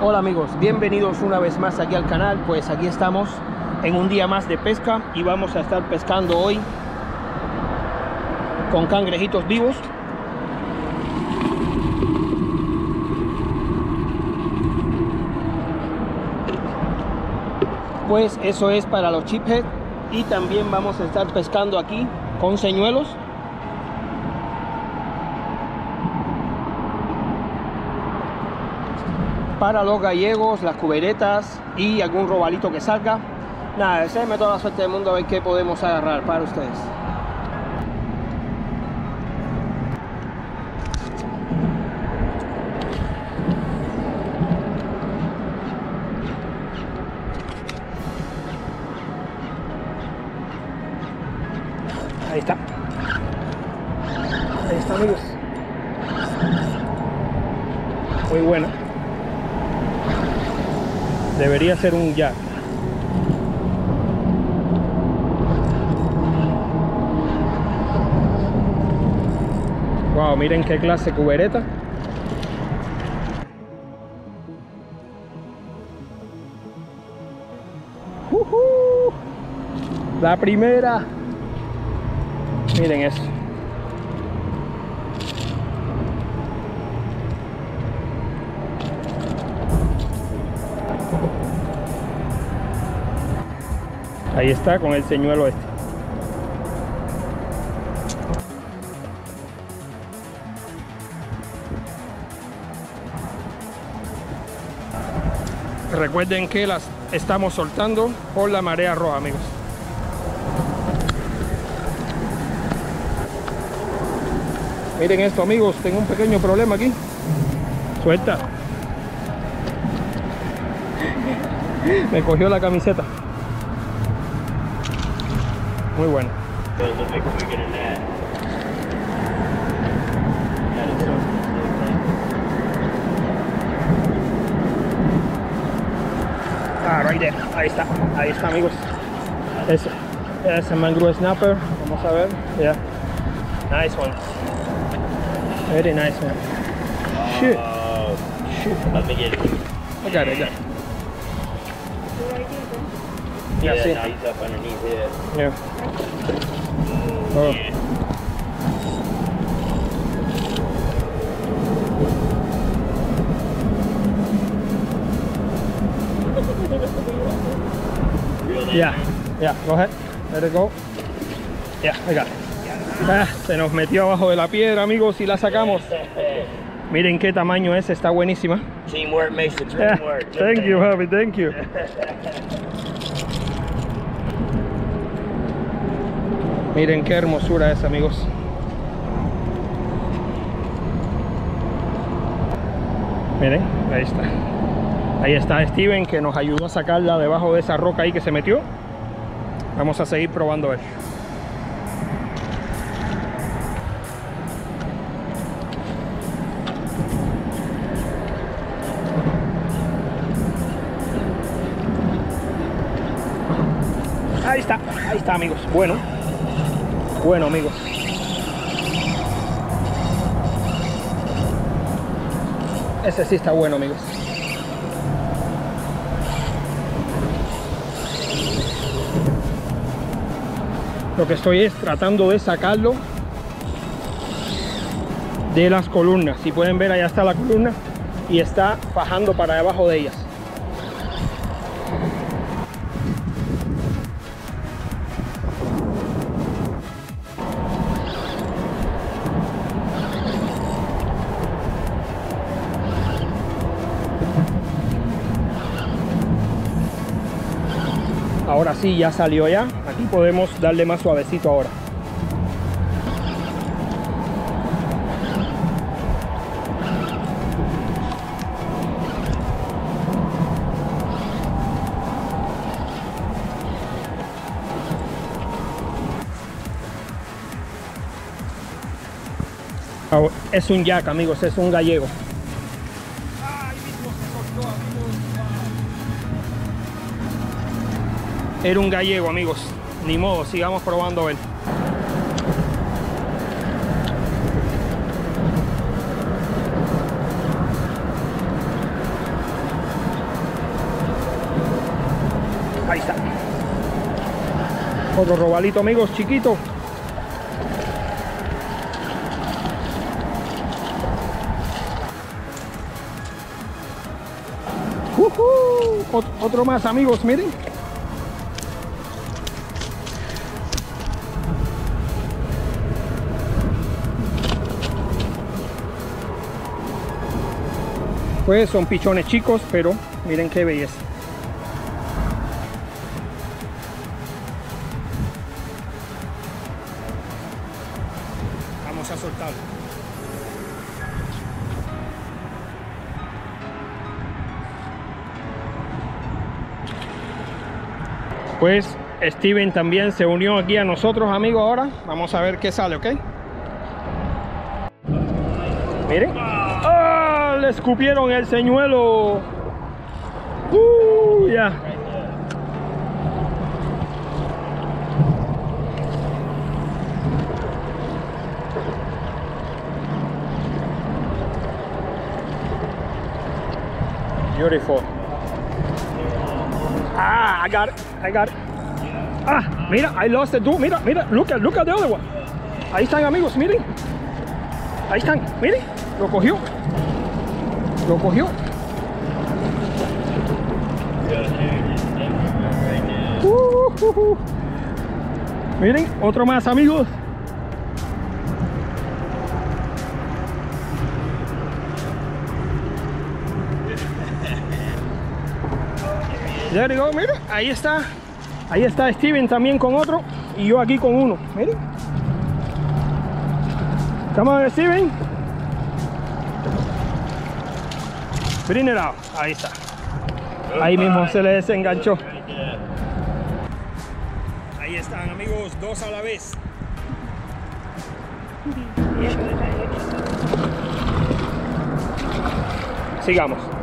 Hola amigos, bienvenidos una vez más aquí al canal. Pues aquí estamos en un día más de pesca y vamos a estar pescando hoy con cangrejitos vivos. Pues eso es para los chiphead y también vamos a estar pescando aquí con señuelos para los gallegos, las cuberetas y algún robalito que salga. Nada, deseenme toda la suerte del mundo a ver qué podemos agarrar para ustedes. Ahí está. Ahí está, amigos. Muy buena. Debería ser un jack. Wow, miren qué clase cubereta. ¡Ujú! La primera. Miren eso. Ahí está con el señuelo este. Recuerden que las estamos soltando por la marea roja, amigos. Miren esto, amigos, tengo un pequeño problema aquí. Suelta. Me cogió la camiseta. Is so Ah, right there. Ahí está. Ahí está, amigos. Es, es el mangrove snapper. Vamos a ver. Yeah. Nice one. Very nice one. Shit. Oh, Shit. let me get it. I got it. I got it. Yeah, Yeah, see. now he's up underneath it. Yeah. Oh. Yeah. Yeah. Yeah. Go ahead. Let it go. Yeah, I got it. Ah, se nos metió abajo de la piedra, amigos, y la sacamos. Miren qué tamaño es. Está buenísima. Teamwork makes the dream work. Thank you, Javi. Thank you. Miren qué hermosura es, amigos. Miren, ahí está. Ahí está Steven que nos ayudó a sacarla debajo de esa roca ahí que se metió. Vamos a seguir probando él. Ahí está, ahí está amigos. Bueno. Bueno amigos. Ese sí está bueno amigos. Lo que estoy es tratando de sacarlo de las columnas. Si pueden ver, allá está la columna y está bajando para debajo de ellas. Sí, ya salió ya. Aquí podemos darle más suavecito ahora. Ah, Es un jack, amigos, es un gallego. Era un gallego, amigos. Ni modo, sigamos probando a ver. Ahí está. Otro robalito, amigos, chiquito. Ot- Otro más, amigos, miren. Pues son pichones chicos, pero miren qué belleza. Vamos a soltarlo. Pues Steven también se unió aquí a nosotros, amigos, ahora. Vamos a ver qué sale, ¿ok? Miren. Escupieron el señuelo. ¡Uh! Beautiful. Ah, I got it. I got it. Ah, mira, I lost it too. Mira, mira, look at, look at the other one. Ahí están, amigos, miren. Ahí están, miren. Lo cogió. Lo cogió. Uh, uh, uh. Miren, otro más, amigos. There you go, mira, ahí está. Ahí está Steven también con otro y yo aquí con uno. Miren. On, Steven. Bring it. Ahí está. Ahí mismo se le desenganchó. Ahí están, amigos, dos a la vez. Sigamos.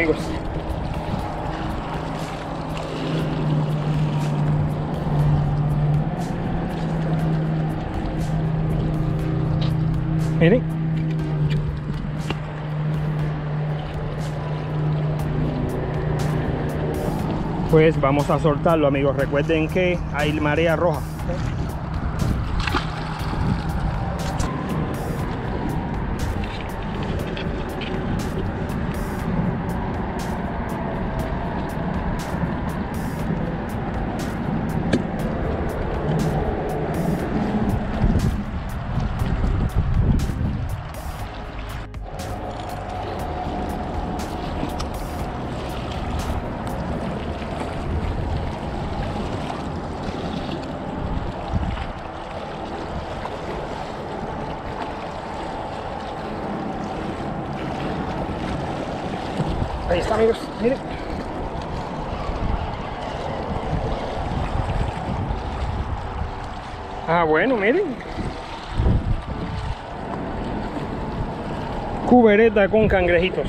Amigos. Miren. Pues vamos a soltarlo, amigos. Recuerden que hay marea roja. Amigos. Miren. Ah, bueno, miren. Cubereta con cangrejitos.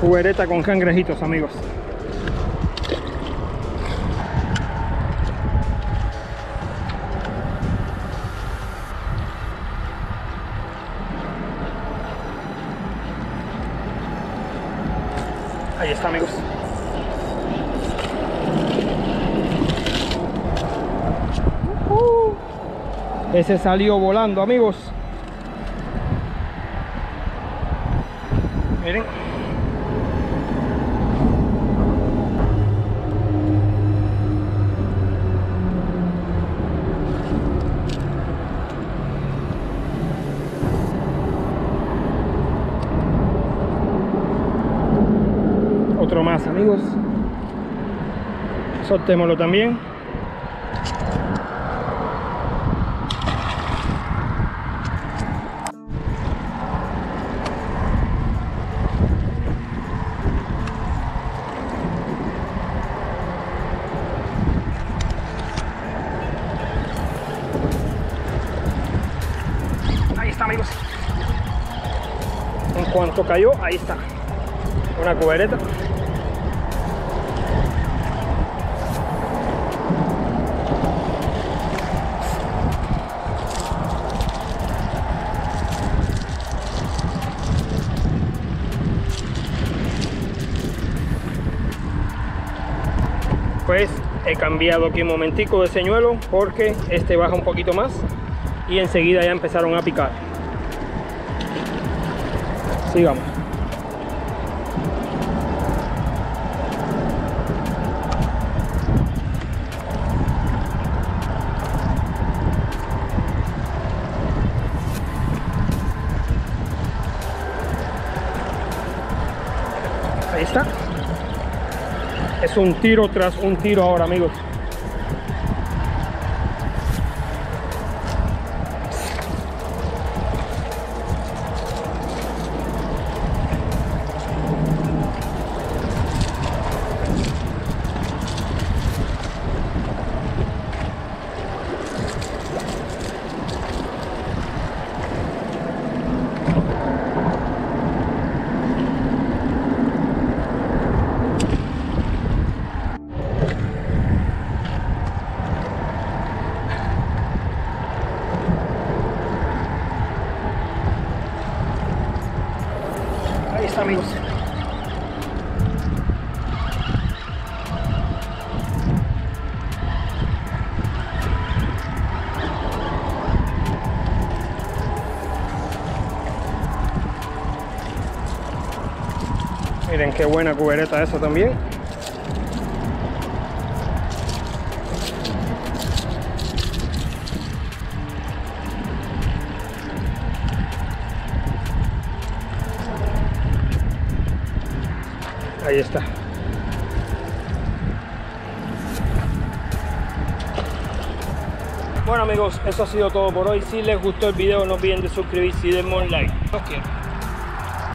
Cubereta con cangrejitos, amigos. Ahí está, amigos. Ese salió volando, amigos. Miren. Soltémoslo también. Ahí está, amigos. En cuanto cayó, ahí está. Una cubereta. He cambiado aquí un momentico de señuelo porque este baja un poquito más y enseguida ya empezaron a picar. Sigamos es un tiro tras un tiro ahora amigos miren qué buena cubereta esa también Ahí está. Bueno amigos, eso ha sido todo por hoy. Si les gustó el video no olviden de suscribirse y denme un like. Los quiero.